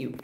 you.